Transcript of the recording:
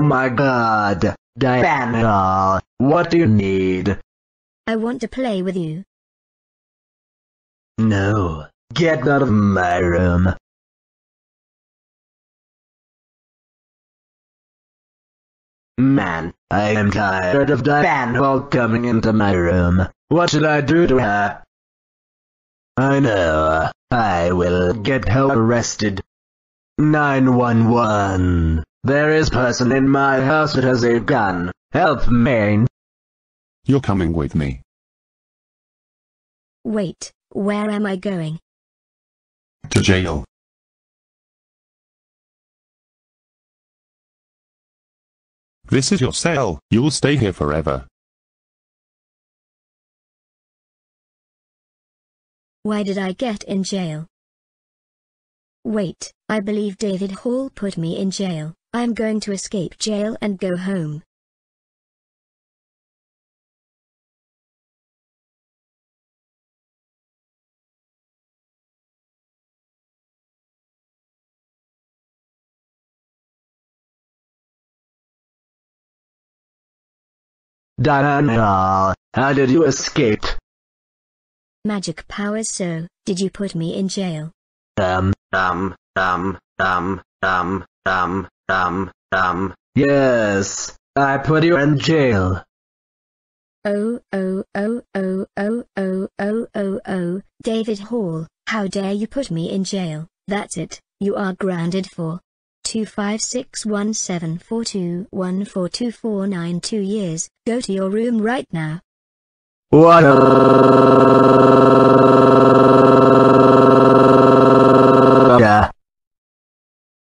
Oh my god. Diana, what do you need? I want to play with you. No. Get out of my room. Man, I am tired of Diana coming into my room. What should I do to her? I know. I will get her arrested. 911. There is person in my house that has a gun. Help me. You're coming with me. Wait, where am I going? To jail. This is your cell. You'll stay here forever. Why did I get in jail? Wait, I believe David Hall put me in jail. I am going to escape jail and go home. Diana, how did you escape? Magic powers so, did you put me in jail? Um, um, um, um, um, um, um, um, yes, I put you in jail. Oh, oh, oh, oh, oh, oh, oh, oh, oh, David Hall, how dare you put me in jail, that's it, you are grounded for 2561742142492 years, go to your room right now. What?